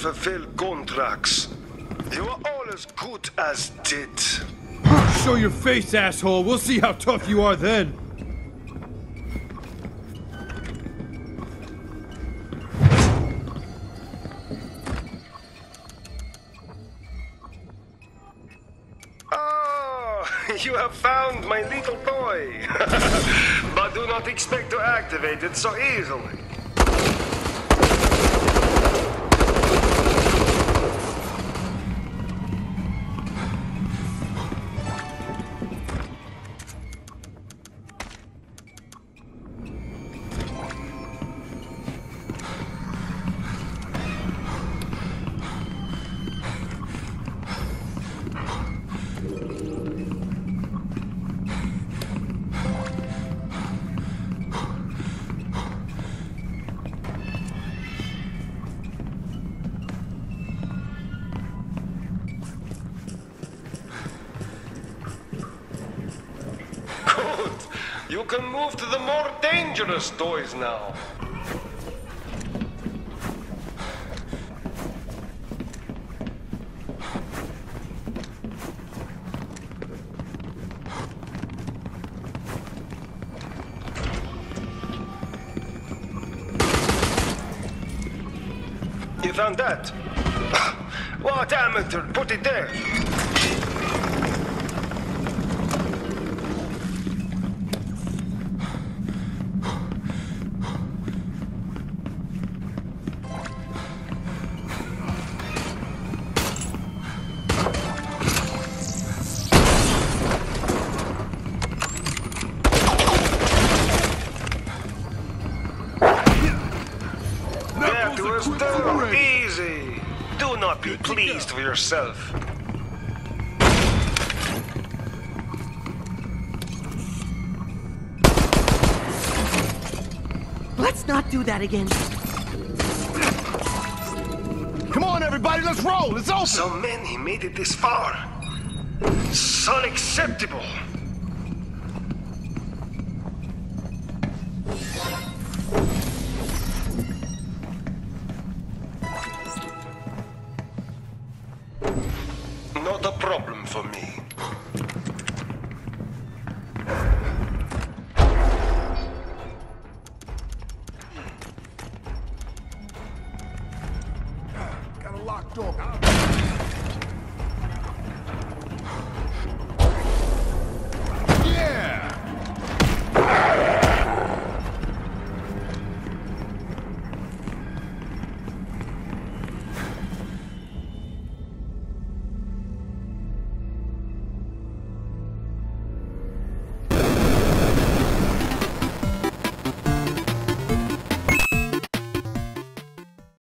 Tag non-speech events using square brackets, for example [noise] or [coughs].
fulfill contracts. You are all as good as dead. Show your face, asshole. We'll see how tough you are then. Oh, [laughs] you have found my little toy. [laughs] but do not expect to activate it so easily. You can move to the more dangerous toys now. You found that? [coughs] What amateur put it there? Was too easy. Do not be pleased with yourself. Let's not do that again. Come on, everybody, let's roll. It's open. So many made it this far. It's unacceptable. Not a problem for me. Got a locked door.